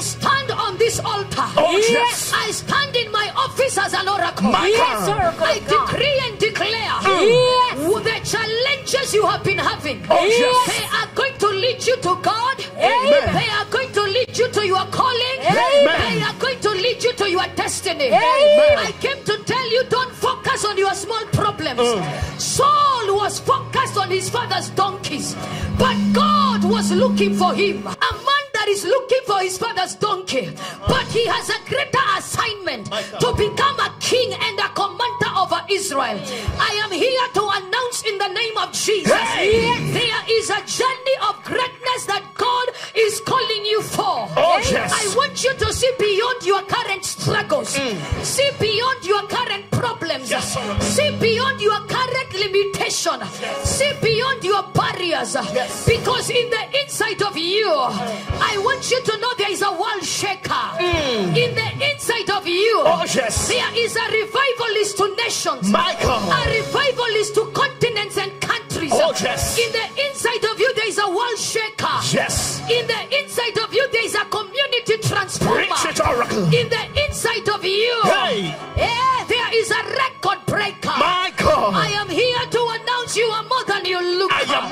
I stand on this altar. Oh, yes. I stand in my office as an oracle. My Yes, Oracle I God. decree and declare hmm. Yes. the challenges you have been having. Oh, yes. They are going to lead you to God. Amen. They are going to lead you to your calling. Amen. They are going to lead you to your destiny. Amen. I came to tell you don't focus on your small problems. Hmm. Saul was focused on his father's donkeys, but God was looking for him. A man that is looking for his father's donkey, but he has a greater assignment to become a king and a commander over Israel. I am here to announce in the name of Jesus Hey. there is a journey of greatness that God is calling you for. Oh, yes. I want you to see beyond your current struggles, see beyond your current problems, Yes, see beyond your current limitation, see beyond your barriers. Yes. Because in the inside of you, I want you to inside of you. Oh, yes. There is a revivalist to nations. Michael. A revivalist to continents and countries. Oh, yes. In the inside of you, there is a world shaker. Yes. In the inside of you, there is a community transformer. In the inside of you,